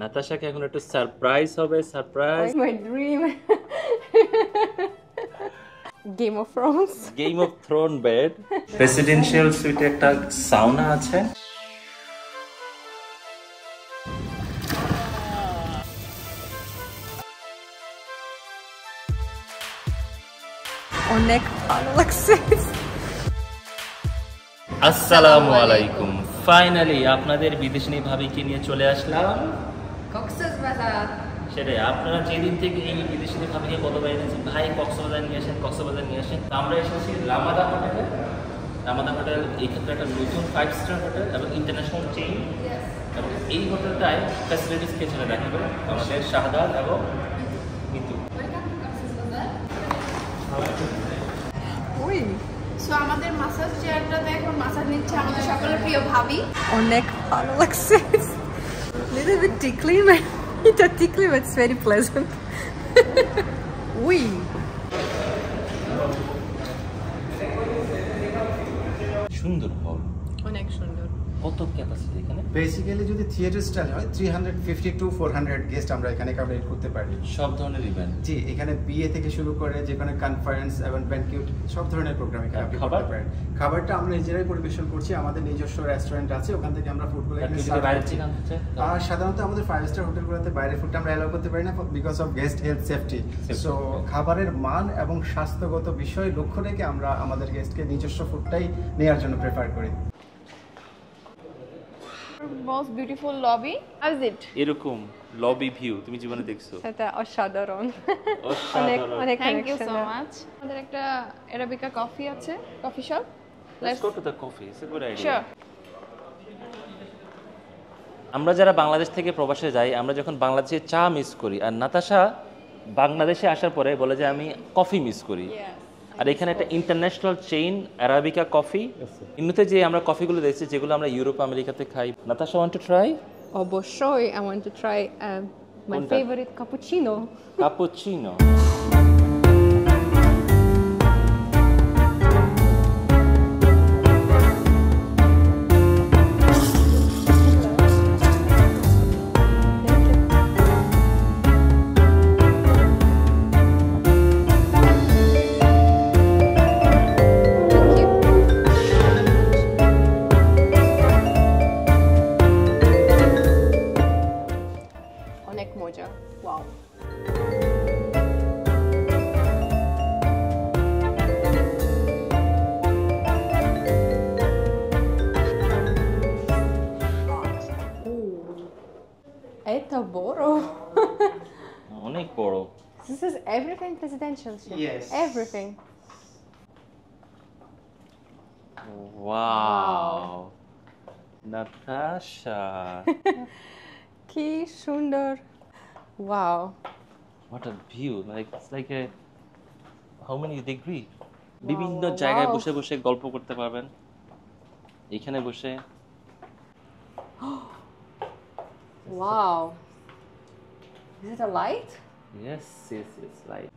নাতাশাকে এখন একটু সারপ্রাইজ হবে surprise my dream. Game of Thrones. Game of throne bed presidential সুইটে একটা সাউনা আছে। অনেক ভালো লাগছে। আসসালামু আলাইকুম। ফাইনালি আপনাদের বিদেশিনী ভাবিকে নিয়ে চলে আসলাম। সেটাই আপনারা যেদিন থেকে এই বিদেশিনী ভাবিকে কতবার এনেছেন ভাই কক্সবাজার নিয়ে আসেন কক্সবাজার নিয়ে আসেন আমরা এসেছি রামাদা হোটেলে রামাদা হোটেল এই ক্ষেত্রে একটা নতুন ফাইভ স্টার হোটেল এবং ইন্টারন্যাশনাল চেইন এবং এই হোটেলটায় ফ্যাসিলিটিস কে ছেলে দেখাবে আমাদের শাহদাল এবং ওই সো আমাদের মাসাজ চেয়ারটাতে এখন মাসাজ নিচ্ছে আমাদের সকলের প্রিয় ভাবি। অনেক ভালো লাগছে। A little bit tickly, but it's a tickly, but it's very pleasant. Wee. Shundar Hall. কত ক্যাপাসিটি এখানে? বেসিক্যালি যদি থিয়েটার স্টাইল হয় three hundred fifty to four hundred guest আমরা এখানে করতে পারি। সব ধরনের ইভেন্ট জি এখানে বিয়ে থেকে শুরু করে যে কোনো কনফারেন্স এবং ব্যানকিউট সব ধরনের প্রোগ্রাম এখানে আপনি করতে পারেন। খাবারটা আমরা নিজেরাই পরিবেশন করছি আমাদের নিজস্ব রেস্টুরেন্ট আছে ওখান থেকে আমরা ফুডগুলো এখানে serve বাইরে করছি। আর সাধারণত আমাদের ফাইভ স্টার হোটেলগুলোতে বাইরের ফুডটা আমরা অ্যালাউ করতে পারি না because of guest health safety. So খাবারের মান এবং স্বাস্থ্যগত বিষয় লক্ষ্য রেখে আমরা আমাদের গেস্টকে নিজস্ব ফুডটাই নেওয়ার জন্য প্রেফার করি। Most beautiful lobby how is it এরকম লবি ভিউ তুমি জীবনে দেখছ। এটা অসাধারণ। অনেক অনেক থ্যাংক ইউ সো মাচ আমাদের একটা এরাবিকা কফি আছে coffee shop the coffee. It's a good idea. Sure আমরা যারা বাংলাদেশ থেকে প্রবাসে যাই আমরা যখন বাংলাদেশে চা মিস করি আর নাতাশা বাংলাদেশে আসার পরে বলে যে আমি কফি মিস করি। আর এখানে একটা ইন্টারন্যাশনাল চেইন অ্যারাবিকা কফি ইন্নুতে যে আমরা কফিগুলো দেখছি যেগুলো আমরা ইউরোপ আমেরিকাতে খাই নাতাশা ওয়ান্ট টু ট্রাই অবশ্যই I want to try my favourite cappuccino cappuccino ship. Yes. Everything. Wow Natasha কি সুন্দর Wow. What a view! Like it's like a how many degree? বিভিন্ন জায়গায় wow. বসে বসে গল্প করতে পারবেন এখানে বসে wow Is it a light? Yes yes yes right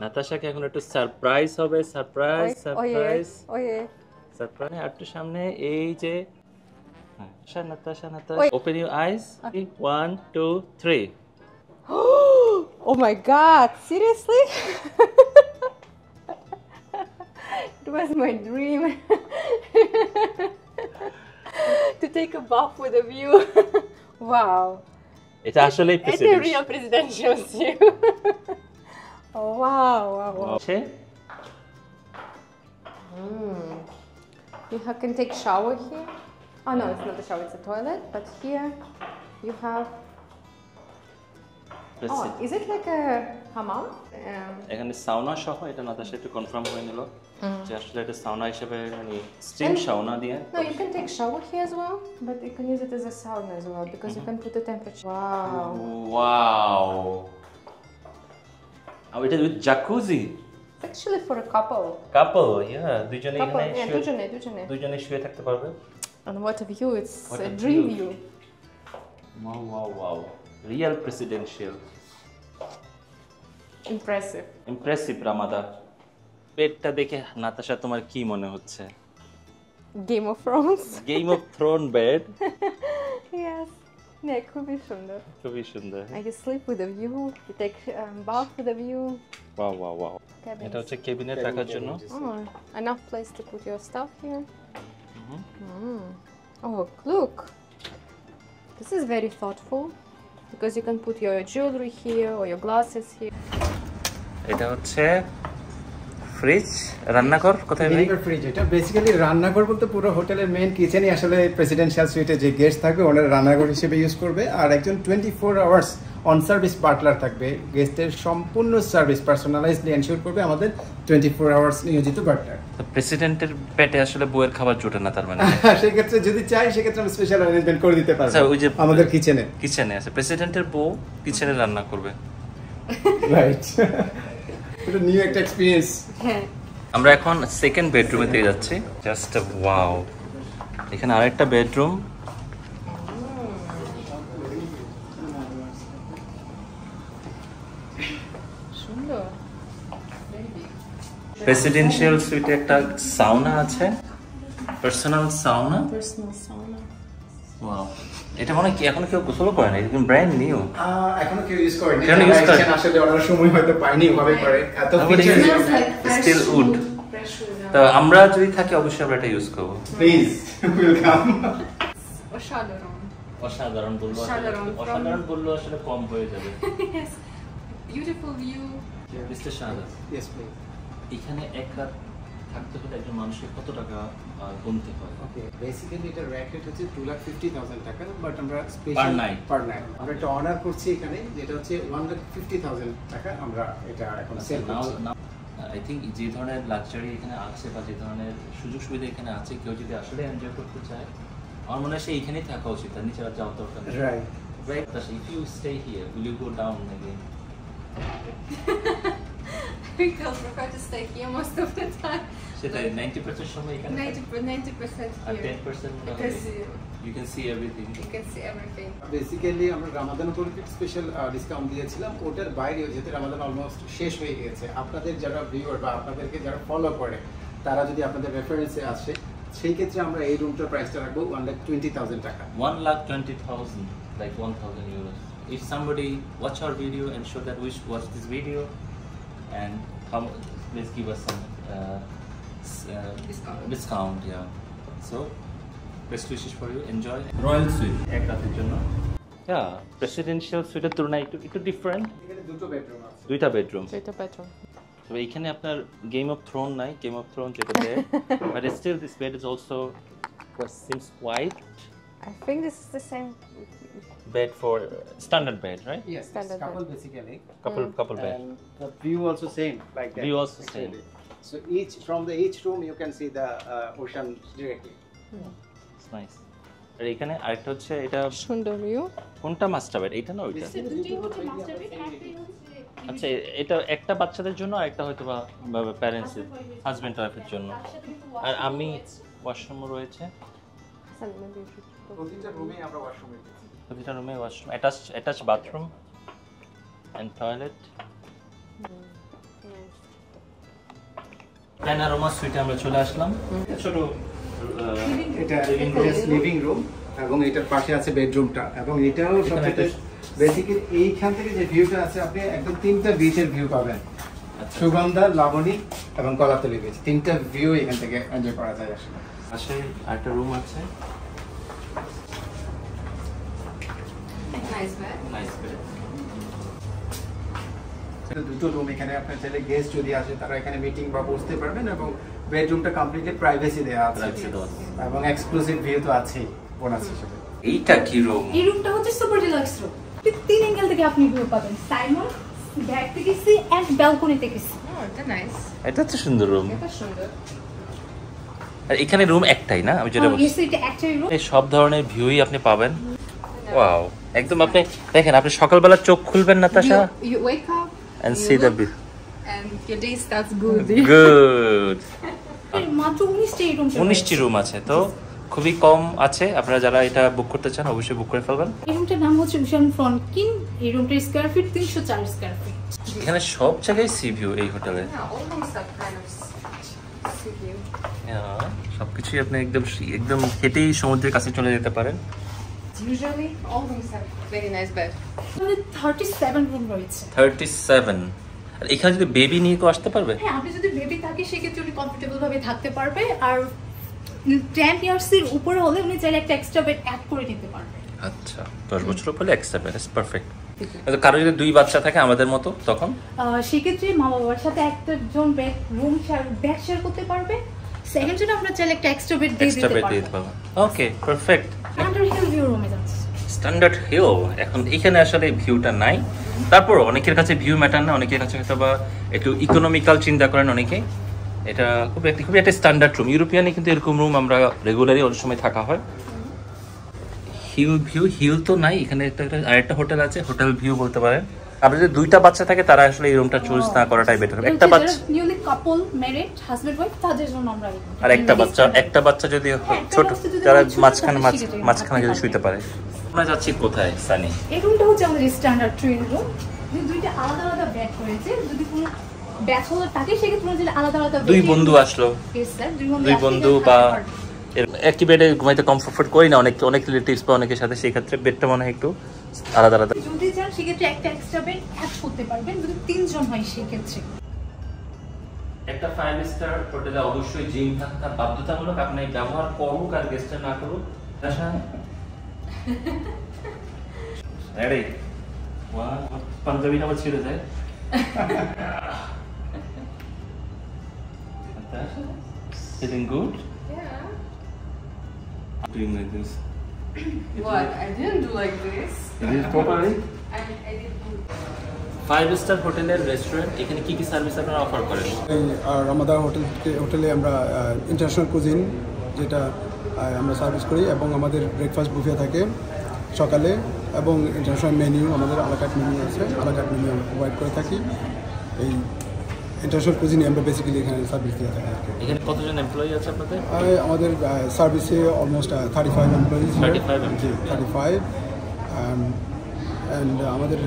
নাতাশাকে এখন একটু সারপ্রাইজ হবে সারপ্রাইজ সারপ্রাইজ ওয়ে সারপ্রাইজ আর একটু সামনে এই যে হ্যাঁ, নাতাশা নাতাশা নাতাশা ওই। Open your eyes one two three Oh my god, seriously? it was my dream to take a bath with a view. wow. এটা আসলে It's a president real presidential view. oh, wow, wow, wow. আছে You ha- can take shower here. Oh no, it's not a shower, it's a toilet. But here you have. Oh, is it like a hammam? Um, এখানে সাউনা সহ এটা নাতাশা একটু confirm হয়ে নিল যে আসলে এটা সাউনা হিসেবে মানে স্টিম And- সাউনা দিয়ে No, you can take shower here as well, but you can use it as a sauna as well because you can put the temperature. Wow. Wow আর এটা with jacuzzi It's actually for a couple. Couple yeah Couple, এখানে dujane, dujane. দুইজনে শুয়ে থাকতে পারবে And what a view! It's What a a dream view. Wow wow wow real presidential Impressive. Impressive Ramada পেটটা দেখে নাতাশা তোমার কি মনে হচ্ছে Game of Thrones. Game of throne bed yes. Yeah, খুবই সুন্দর খুবই সুন্দর I can sleep with a view, you take um, bath with a view. Wow wow wow Cabins. এটা হচ্ছে কেবিনেট রাখার জন্য Oh, enough place to put your stuff here. Mm. Oh, look. This is very thoughtful because you can put your jewelry here or your glasses here. এটা হচ্ছে fridge রান্নাঘর কোথায় ভাই? Fridge এটা বেসিক্যালি রান্নাঘর বলতে পুরো হোটেলের মেইন কিচেনই আসলে প্রেসিডেন্সিয়াল সুইটে যে গেস্ট থাকবে ওনারা রান্নাঘর হিসেবে ইউজ করবে। আর একজন twenty four hours on service butler থাকবে গেস্টের সম্পূর্ণ সার্ভিস পার্সোনালাইজলি এনশিওর করবে আমাদের টোয়েন্টি ফোর আওয়ার্স নিয়োজিত পার্টলার প্রেসিডেন্টের পেটে আসলে বউয়ের খাবার জোটে না তার মানে? সেক্ষেত্রে যদি চাই সেক্ষেত্রে আমরা স্পেশাল অ্যারেঞ্জমেন্ট করে দিতে পারব। আচ্ছা, ওই যে- আমাদের কিচেনে কিচেনে আছে। প্রেসিডেন্টের বউ কিচেনে রান্না করবে। রাইট এটা নিউ একটা এক্সপিরিয়েন্স আমরা এখন সেকেন্ড বেডরুমে দিয়ে যাচ্ছি। জাস্ট ওয়াও এখানে আরেকটা বেডরুম সুন্দর। প্রেসিডেন্সিয়াল সুইটে একটা সাউনা আছে। Personal sauna Personal sauna. Wow এটা মনে হয় কি এখনও কেউ গোসলও করে না এটা ব্র্যান্ড নিউ এখনও কেউ ইউজ কেন use যারা করে? আসলে ওনারা সময় হয়তো পায়নি ওভাবে করে। এত ফিচার. Fresh wood. তো আমরা যদি থাকি অবশ্যই আমরা এটা ইউজ করব। প্লিজ ওয়েলকাম অসাধারণ। অসাধারণ বলল অসাধারণ, বলল আসলে কম হয়ে যাবে. Beautiful view. Mister Shahad yes please এখানে এক রাত থাকতে হলে একজন মানুষের কত টাকা গুনতে হয় ওকে বেসিক্যালি এটা র্যাক রেট হচ্ছে টু লাখ ফিফটি থাউজেন্ড টাকা বাট আমরা স্পেশাল. পার নাইট আমরা একটা অনার করছি এখানে যেটা হচ্ছে ওয়ান লাখ ফিফটি থাউজেন্ড টাকা আমরা এটা এখন সেল করছি আই থিঙ্ক যে ধরনের লাক্সারি এখানে আছে বা যে ধরনের সুযোগ সুবিধা এখানে আছে কেউ যদি আসলে এনজয় করতে চায় আমার মনে হয় সে এখানেই থাকা উচিত তার নিচে আর যাওয়ার দরকার নেই right. Tasha, if you stay here, will you go down again? I think they'll prefer to stay here most of the time. সেটাই নাইনটি পার্সেন্ট সময় এখানে 90 percent R here. Ten percent Because you, you can see everything you can see everything. Basically আমরা রামাদান উপলক্ষে special discount দিয়েছিলাম ওটার বাইরেও যেহেতু Ramadan almost শেষ হয়ে গিয়েছে আপনাদের যারা ভিউয়ার বা আপনাদেরকে যারা ফলো করে তারা যদি আপনাদের রেফারেন্সে আসে সেই ক্ষেত্রে আমরা এই রুমটার প্রাইসটা রাখবো ওয়ান লাখ টোয়েন্টি থাউজেন্ড টাকা one lakh twenty thousand, like one thousand euros. If somebody watch our video and show that wish to watch this video, and come, please give us some uh, s- uh, Discount. Discount, yeah. So, best wishes for you. Enjoy. Royal suite. এক রাতের জন্য. Yeah, presidential suite এর তুলনায় একটু একটু different এখানে দুটো bedroom আছে দুইটা বেডরুম It's better. তবে এখানে আপনার গেম অফ থ্রোন নাই গেম অফ থ্রোন যেটা দেয় but still this bed is also seems white I think this is the same. bed for standard bed, right? Yes, Standard couple bed. basically. Couple mm. couple bed. And the view also same like that. View also actually. same. So each from the each room you can see the uh, ocean directly. Mm. It's nice. আর এখানে আরেকটা হচ্ছে এটা সুন্দর view. কোনটা master bed এটা না ওইটা দুটোই হচ্ছে মাস্টার বেড একটাই হচ্ছে আচ্ছা এটা একটা বাচ্চাদের জন্য আর একটা হয়তো বা প্যারেন্টস হাজবেন্ড ওয়াইফের জন্য আর আমি ওয়াশরুম রয়েছে প্রতিটা রুমে আমরা ওয়াশরুম রেখেছি প্রতিটা রুমে washroom attach attach bathroom and toilet. Panorama সুইটে আমরা চলে আসলাম। ছোট এটা লিভিং রুম এবং এটার পাশে আছে বেডরুমটা এবং এটাও সবচেয়ে বেসিক্যালি এইখান থেকে যে ভিউটা আছে আপনি একদম তিনটা বিচের ভিউ পাবেন। সুগন্ধা লাবণী এবং কলাতলি বিচ তিনটা ভিউ এখান থেকে এনজয় করা যায় আসলে। পাশে আরেকটা রুম আছে। দুটো রুম এখানে আপনার চাইলে গেস্ট যদি আসে তারা এখানে মিটিং বা বসতে পারবেন এবং বেডরুমটা কমপ্লিটলি প্রাইভেসি দেওয়া আছে। দেওয়া আছে। এবং এক্সক্লুসিভ ভিউ তো আছেই বোনাস হিসেবে। এইটা কি রুম এই রুমটা হচ্ছে সুপার ডিলাক্স রুম তিন অ্যাঙ্গেল থেকে আপনি ভিউ পাবেন। সাইমন ব্যাক থেকে সি এন্ড ব্যালকনি থেকে সি it's এটা হচ্ছে সুন্দর রুম এটা সুন্দর। আর এখানে রুম একটাই না? আমি যেটা বলছি। এটা একটাই রুম এই সব ধরনের ভিউই আপনি পাবেন। ওয়াও একদম আপনি দেখেন আপনি সকালবেলা চোখ খুলবেন Natasha You, you wake up and you see the look, view and your day starts good. Good মাত্র রুম উনিশটি রুম আছে তো? খুবই কম আছে। আপনারা যারা এটা বুক করতে চান অবশ্যই বুক করে ফেলবেন। এই রুমটার নাম হচ্ছে উশান ফ্রন্টকিন এই রুমটার স্কোয়ার ফিট তিনশো চার স্কোয়ার ফিট এখানে সব জায়গায় সি ভিউ এই হোটেলে. সবকিছুই আপনি একদম একদম হেঁটেই সমুদ্রের কাছে চলে যেতে পারেন। Usually all rooms have Very nice bed. আমাদের থার্টি সেভেন রয়েছে। থার্টি সেভেন আর এখানে যদি বেবি নিয়ে কেউ আসতে পারবে? হ্যাঁ আপনি যদি বেবি থাকে সেক্ষেত্রে উনি কমফোর্টেবল ভাবে থাকতে পারবে। আর উপরে হলে উনি চাইলে একটা এক্সট্রা বেড অ্যাড করে নিতে পারবে আচ্ছা দশ বছর হলে এক্সট্রা ব্যালেন্স পারফেক্ট কারও যদি দুই বাচ্চা থাকে আমাদের মতো তখন? সেক্ষেত্রে মা বাবার সাথে একটা জন bed room share bed share করতে পারবে। সেকেন্ড জন আমরা চাইলে একটা এক্সট্রা বেড দিয়ে দিতে বেড পারব। Okay perfect under hill view রুমে যাচ্ছে। স্ট্যান্ডার্ড হিল এখন এখানে আসলে ভিউটা নাই। তারপর অনেকের কাছে ভিউ ম্যাটার না অনেকের কাছে হয়তো বা একটু ইকোনমিক্যাল চিন্তা করেন অনেকে। এটা খুব একটি খুবই একটা স্ট্যান্ডার্ড রুম ইউরোপিয়ানে কিন্তু এরকম রুম আমরা রেগুলারই অনেক সময় থাকা হয়। হিল ভিউ হিল তো নাই এখানে একটা আরেকটা হোটেল আছে হোটেল ভিউ বলতে পারেন। আপনার যদি দুইটা বাচ্চা থাকে তারা আসলে এই রুমটা চুজ না করাটাই বেটার একটা বাচ্চা newly couple married husband wife তাদের জন্য আমরা আর একটা বাচ্চা একটা বাচ্চা যদি হ্যাঁ, ছোট যারা মাঝখানে মাঝখানে যদি শুইতে পারে। আমরা যাচ্ছি কোথায় সানি? এই রুমটা হচ্ছে আমাদের স্ট্যান্ডার্ড ট্রেন রুম দুইটা আলাদা আলাদা বেড রয়েছে। যদি কোনো ব্যাচেলর থাকে সেক্ষেত্রে যদি আলাদা আলাদা দুই বন্ধু আসলো। দুই বন্ধু বা। একই বেডে ঘুমাইতে কমফোর্ট করি না অনেক অনেক রিলেটিভস বা অনেকের সাথে সেই ক্ষেত্রে বেডটা মনে হয় একটু আলাদা আলাদা। যদি চান সেক্ষেত্রে একটা এক্সট্রা বেড অ্যাড করতে পারবেন যদি তিনজন হয় সেক্ষেত্রে। একটা ফাইভ স্টার হোটেলে অবশ্যই জিম থাকা বাধ্যতামূলক আপনি ব্যবহার করুক আর গেস্টে না করুক রেডি পাঞ্জাবিটা আবার ছিঁড়ে যায় Feeling good? Yeah. Doing like this. What? I didn't do like this. Is it properly? I, I did do. Five star হোটেলের রেস্টুরেন্ট এখানে কি কি সার্ভিস আপনারা অফার করেন এই আর আমাদের হোটেল হোটেলে আমরা ইন্টারন্যাশনাল কুজিন যেটা আমরা সার্ভিস করি এবং আমাদের ব্রেকফাস্ট বুফে থাকে সকালে এবং ইন্টারন্যাশনাল মেনু আমাদের আলাকাট মেনু আছে আলাকাট মেনু আমরা প্রোভাইড করে থাকি এই ইন্টারন্যাশনাল কুজিনে আমরা বেসিক্যালি এখানে সার্ভিস দিয়ে থাকি এখানে কতজন এমপ্লয়ি আছে আপনাদের? আমাদের সার্ভিসে almost thirty five employees 35 employees. Thirty five and আমাদের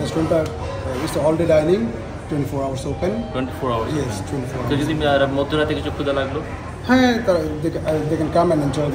রেস্টুরেন্টটা it's all day dining twenty four hours open twenty four hours yes twenty four তো যদি মধ্যরাতে কিছু ক্ষুদা লাগল? হ্যাঁ তারা uh, they can come and enjoy